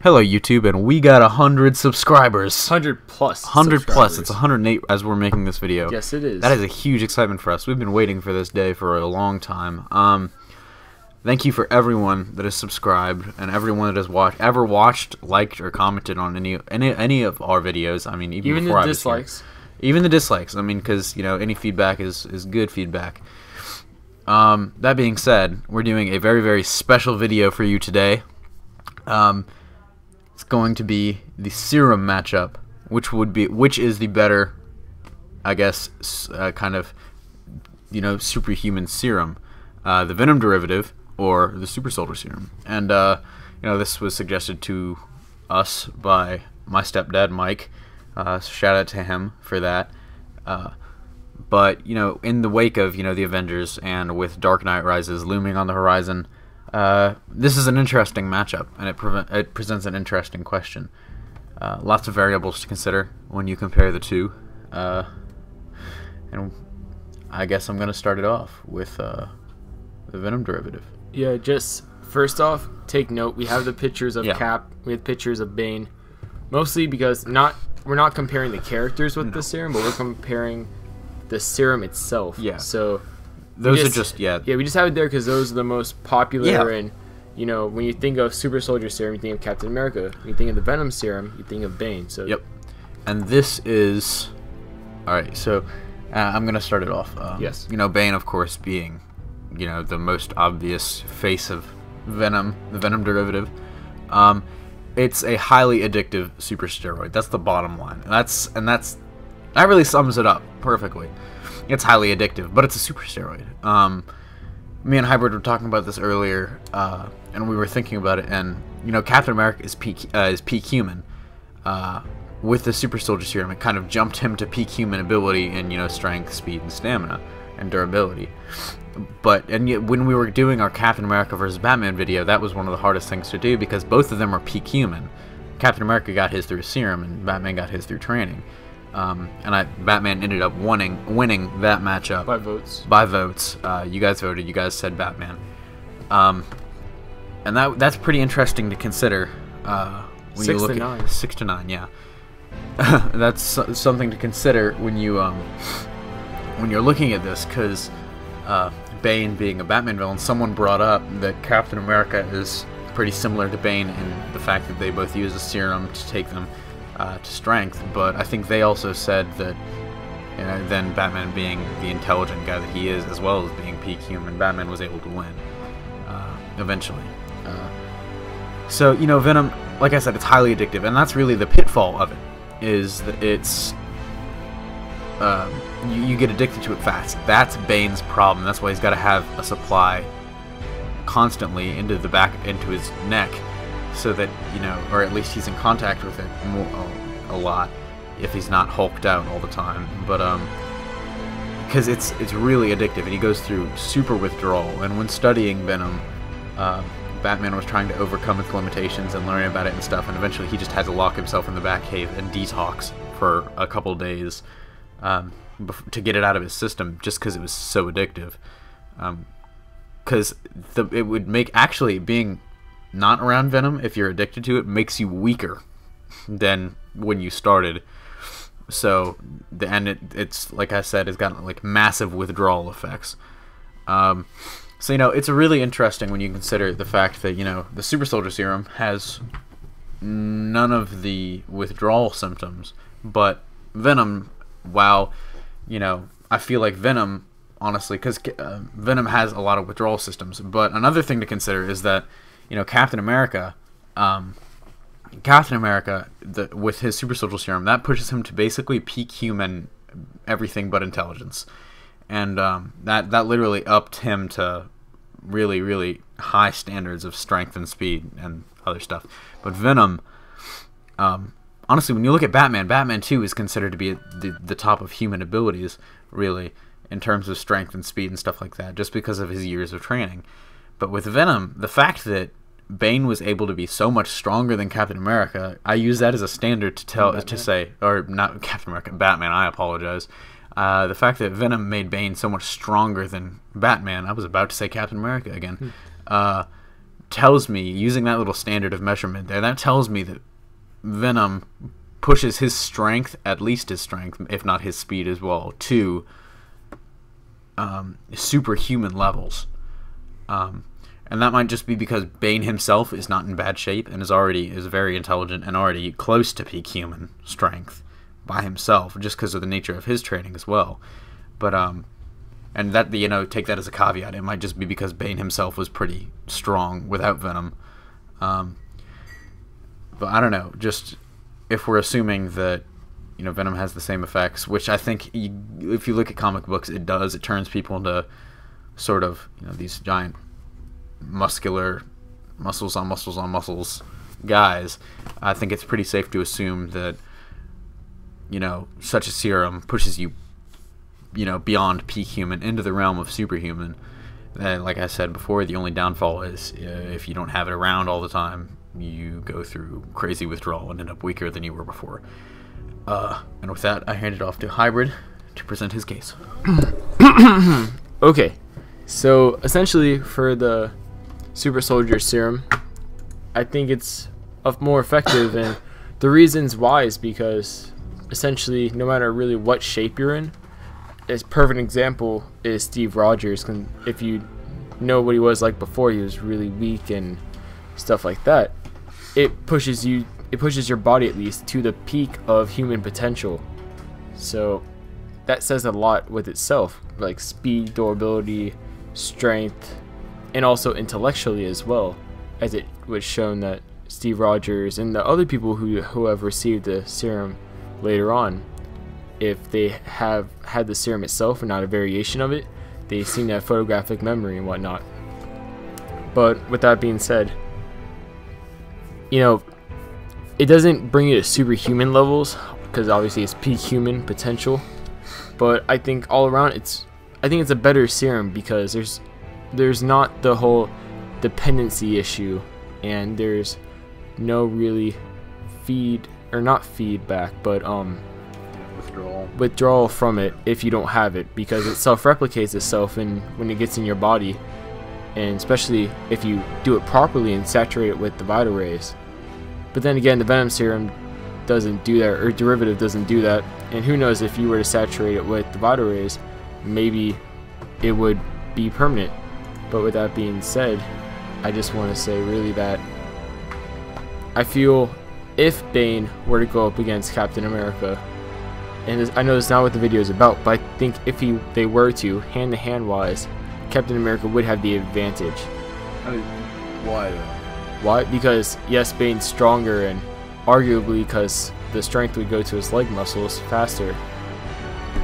Hello, YouTube, and we got a hundred subscribers. Hundred plus. Hundred plus. It's 108 as we're making this video. Yes, it is. That is a huge excitement for us. We've been waiting for this day for a long time. Um, thank you for everyone that has subscribed and everyone that has watched, ever watched, liked, or commented on any any any of our videos. I mean, even, even before the I was here. dislikes. even the dislikes. I mean, because you know any feedback is is good feedback. Um, that being said, we're doing a very very special video for you today. Um, it's going to be the serum matchup, which would be which is the better, I guess, uh, kind of, you know, superhuman serum, uh, the venom derivative or the super soldier serum. And uh, you know, this was suggested to us by my stepdad Mike. Uh, so shout out to him for that. Uh, but you know, in the wake of you know the Avengers and with Dark Knight Rises looming on the horizon, uh, this is an interesting matchup, and it, prevent, it presents an interesting question. Uh, lots of variables to consider when you compare the two, uh, and I guess I'm gonna start it off with uh, the Venom derivative. Yeah, just first off, take note. We have the pictures of Yeah. Cap. We have pictures of Bane, mostly because not we're not comparing the characters with the serum, but we're comparing the serum itself. Yeah. So Those just- are just yeah, yeah, we just have it there because those are the most popular Yeah. and. You know, when you think of Super Soldier Serum, you think of Captain America. When you think of the Venom Serum, you think of Bane. So Yep. And this is. Alright, so uh, I'm going to start it off. Um, Yes. You know, Bane, of course, being, you know, the most obvious face of Venom, the Venom derivative. Um, it's a highly addictive super steroid. That's the bottom line. And that's and that's that really sums it up perfectly. It's highly addictive, but it's a super steroid. Um, me and Hybrid were talking about this earlier, uh, and we were thinking about it. And you know, Captain America is peak uh, is peak human. Uh, with the super soldier serum, it kind of jumped him to peak human ability in you know strength, speed, and stamina, and durability. But and yet, when we were doing our Captain America versus Batman video, that was one of the hardest things to do because both of them are peak human. Captain America got his through serum, and Batman got his through training. Um, and I, Batman ended up winning winning that matchup by votes. by votes. Uh, you guys voted. You guys said Batman. Um, and that that's pretty interesting to consider. Uh, when Six you look to at, nine. Six to nine, yeah. that's something to consider when you um, when you're looking at this, because uh, Bane being a Batman villain, someone brought up that Captain America is pretty similar to Bane in the fact that they both use a serum to take them uh, to strength. But I think they also said that you know, then Batman being the intelligent guy that he is, as well as being peak human, Batman was able to win uh, eventually. Uh, so you know, Venom, like I said, it's highly addictive, and that's really the pitfall of it. Is that it's um, you, you get addicted to it fast. That's Bane's problem. That's why he's got to have a supply constantly into the back into his neck, so that you know, or at least he's in contact with it more, a, lot if he's not hulked out all the time. But um, because it's it's really addictive, and he goes through super withdrawal. And when studying Venom, uh, Batman was trying to overcome its limitations and learning about it and stuff. And eventually, he just had to lock himself in the Batcave and detox for a couple days um, to get it out of his system, just because it was so addictive. Um Because the it would make actually being not around Venom if you're addicted to it makes you weaker than when you started. So the and it, it's like I said, it's got like massive withdrawal effects. Um, so you know, it's really interesting when you consider the fact that you know the super soldier serum has none of the withdrawal symptoms, but Venom, while you know, I feel like Venom, honestly, because uh, Venom has a lot of withdrawal systems. But another thing to consider is that you know Captain America. Um, Captain America, the, with his super soldier serum, that pushes him to basically peak human, everything but intelligence, and um, that that literally upped him to really really high standards of strength and speed and other stuff. But Venom, um, honestly, when you look at Batman, Batman too is considered to be the, the top of human abilities, really, in terms of strength and speed and stuff like that, just because of his years of training. But with Venom, the fact that Bane was able to be so much stronger than Captain America, I use that as a standard to tell to say, or not Captain America, Batman. I apologize. Uh, the fact that Venom made Bane so much stronger than Batman, I was about to say Captain America again. Uh, tells me using that little standard of measurement there. That tells me that Venom pushes his strength, at least his strength, if not his speed as well, to um, superhuman levels. Um, and that might just be because Bane himself is not in bad shape and is already is very intelligent and already close to peak human strength by himself, just because of the nature of his training as well. But um, and that you know take that as a caveat. It might just be because Bane himself was pretty strong without Venom. Um, but I don't know. Just if we're assuming that you know Venom has the same effects, which I think you, if you look at comic books, it does. It turns people into sort of you know these giant muscular muscles on muscles on muscles guys. I think it's pretty safe to assume that you know such a serum pushes you you know beyond peak human into the realm of superhuman. And like I said before, the only downfall is uh, if you don't have it around all the time, you go through crazy withdrawal and end up weaker than you were before. Uh, and with that, I hand it off to Hybrid to present his case. okay, so essentially for the super soldier serum, I think it's more effective, and the reasons why is because essentially no matter really what shape you're in, a perfect example is Steve Rogers. If you know what he was like before, he was really weak and stuff like that. It pushes you it pushes your body at least to the peak of human potential. So that says a lot with itself, like speed, durability, strength, and also intellectually as well, as it was shown that Steve Rogers and the other people who who have received the serum later on, if they have had the serum itself and not a variation of it, they seem to have photographic memory and whatnot. But with that being said, you know, it doesn't bring you to superhuman levels because obviously it's peak human potential. But I think all around it's I think it's a better serum because there's there's not the whole dependency issue and there's no really feed or not feedback but um withdrawal withdrawal from it if you don't have it because it self-replicates itself and when it gets in your body and especially if you do it properly and saturate it with the vital rays but then again, the Venom Serum doesn't do that, or derivative doesn't do that. And who knows if you were to saturate it with the Vital Rays, maybe it would be permanent. But with that being said, I just want to say really that I feel if Bane were to go up against Captain America, and I know it's not what the video is about, but I think if he they were to hand to hand wise, Captain America would have the advantage. I mean, why? Why? Because yes, Bane's stronger, and arguably because the strength would go to his leg muscles faster.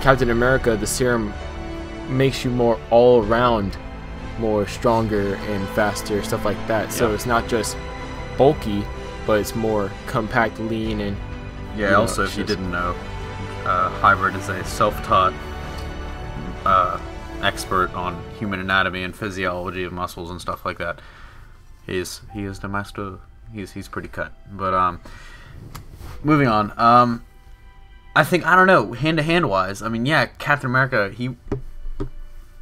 Captain America, the serum makes you more all around more stronger and faster, stuff like that. So yeah. it's not just bulky, but it's more compact, lean, and yeah. You also, if you didn't know, uh, Hybrid is a self-taught uh, expert on human anatomy and physiology of muscles and stuff like that. He's he is the master. He's he's pretty cut. But um, moving on. Um, I think I don't know hand to hand wise. I mean, yeah, Captain America. He,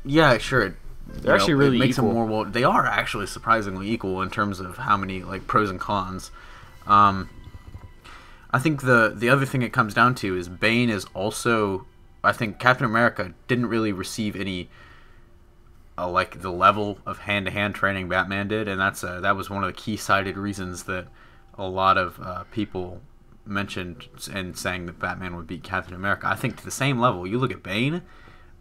yeah, sure. They're actually know, really makes equal. more. Well, they are actually surprisingly equal in terms of how many like pros and cons. Um, I think the the other thing it comes down to is Bane is also. I think Captain America didn't really receive any uh, like the level of hand to hand training Batman did, and that's uh, that was one of the key cited reasons that a lot of uh, people mentioned and saying that Batman would beat Captain America. I think to the same level. You look at Bane.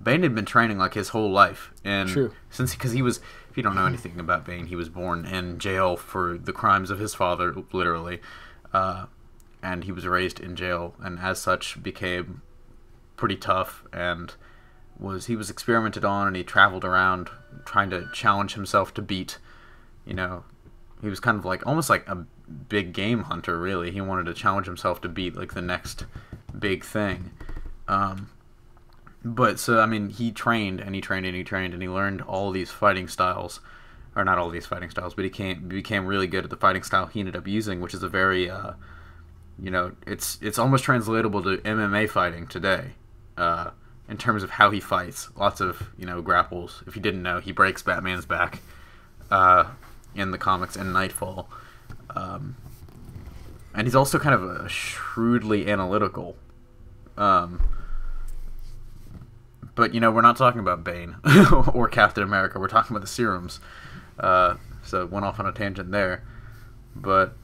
Bane had been training like his whole life, and True. since because he was, if you don't know anything about Bane, he was born in jail for the crimes of his father, literally, uh, and he was raised in jail, and as such became pretty tough and was he was experimented on and he traveled around trying to challenge himself to beat you know. He was kind of like almost like a big game hunter really. He wanted to challenge himself to beat like the next big thing. Um, but so i mean he trained and he trained and he trained and he learned all these fighting styles or not all these fighting styles but he came became really good at the fighting style he ended up using which is a very uh, you know it's it's almost translatable to mma fighting today uh, in terms of how he fights. Lots of you know grapples. If you didn't know, he breaks Batman's back. Uh, in the comics and Knightfall. Um, and he's also kind of a shrewdly analytical. Um, but you know, we're not talking about Bane or Captain America. We're talking about the serums. Uh, so went off on a tangent there, but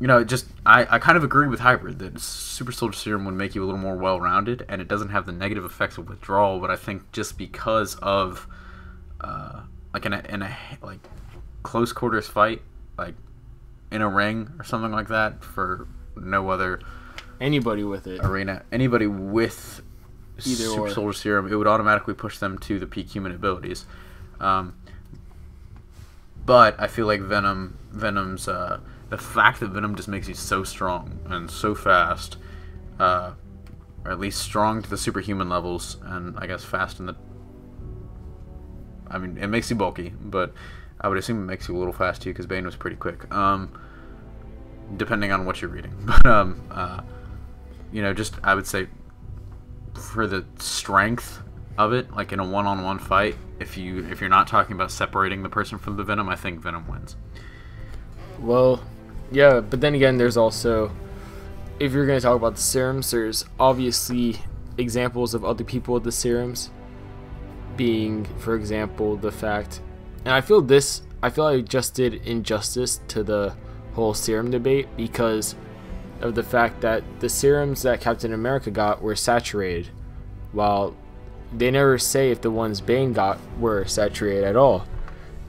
you know, just I, I kind of agree with Hybrid that Super Soldier Serum would make you a little more well-rounded, and it doesn't have the negative effects of withdrawal. But I think just because of uh, like in a, in a like close quarters fight, like in a ring or something like that, for no other Anybody with it. arena, anybody with Either Super or. Soldier Serum, it would automatically push them to the peak human abilities. Um, but I feel like Venom, Venom's uh, the fact that Venom just makes you so strong and so fast, uh, or at least strong to the superhuman levels, and I guess fast in the. I mean, it makes you bulky, but I would assume it makes you a little fast too, because Bane was pretty quick. Um, depending on what you're reading, but um, uh, you know, just I would say for the strength of it, like in a one-on-one fight, if you if you're not talking about separating the person from the venom, I think Venom wins. Well, yeah, but then again, there's also, if you're going to talk about the serums, there's obviously examples of other people with the serums, being, for example, the fact, and I feel this, I feel I just did injustice to the whole serum debate because of the fact that the serums that Captain America got were saturated, while they never say if the ones Bane got were saturated at all.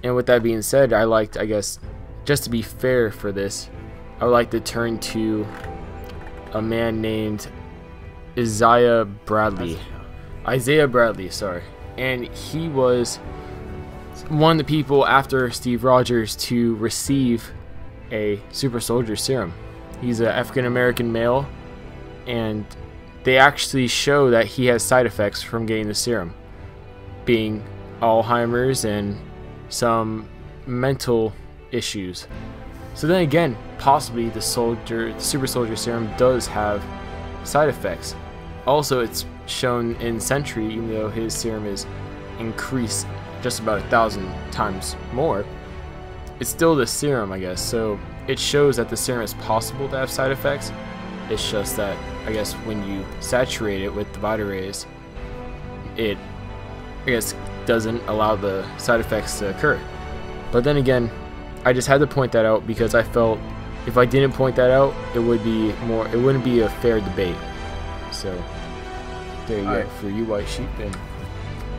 And with that being said, I liked, I guess, just to be fair for this, I would like to turn to a man named Isaiah Bradley. Isaiah Bradley, sorry. And he was one of the people after Steve Rogers to receive a super soldier serum. He's an African American male, and they actually show that he has side effects from getting the serum, being Alzheimer's and some mental issues. So then again, possibly the soldier, the super soldier serum does have side effects. Also, it's shown in Sentry, even though his serum is increased just about a thousand times more. It's still the serum, I guess. So it shows that the serum is possible to have side effects. It's just that I guess when you saturate it with the Vita rays, it I guess doesn't allow the side effects to occur. But then again, I just had to point that out because I felt if I didn't point that out, it would be more it wouldn't be a fair debate. So there you go Alright. for you WhiteSheep and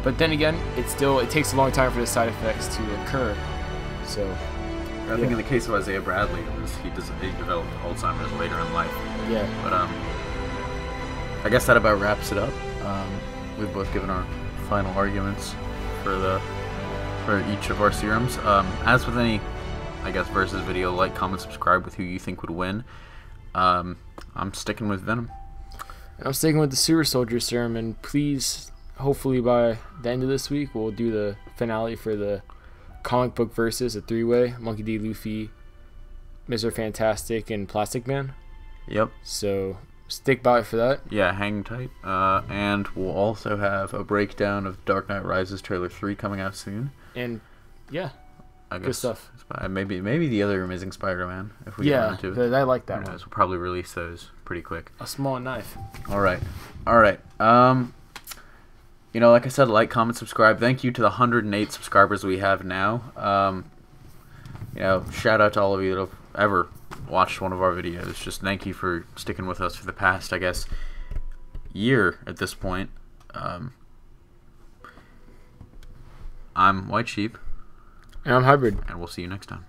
but then again, it still it takes a long time for the side effects to occur. So I think in the case of Isaiah Bradley, it was, he, he developed Alzheimer's later in life. yeah. But um, I guess that about wraps it up. Um, we've both given our final arguments for the for each of our serums. Um, as with any, I guess, versus video, like, comment, subscribe with who you think would win. Um, I'm sticking with Venom. I'm sticking with the Super Soldier Serum, and please, hopefully by the end of this week, we'll do the finale for the comic book versus a three-way: Monkey D. Luffy, Mr. Fantastic, and Plastic Man. Yep. So stick by for that. Yeah, hang tight. Uh, and we'll also have a breakdown of Dark Knight Rises trailer three coming out soon. And yeah, I guess Good stuff. Maybe maybe the other Amazing Spider-Man if we yeah, get into it. I like Who that one. knows? We'll probably release those pretty quick. A small knife. All right, all right. Um, you know, like I said, like, comment, subscribe. Thank you to the 108 subscribers we have now. Um, you know, shout out to all of you that have ever watched one of our videos. Just thank you for sticking with us for the past, I guess, year at this point. Um, I'm WhiteSheep, And I'm hybrid. and we'll see you next time.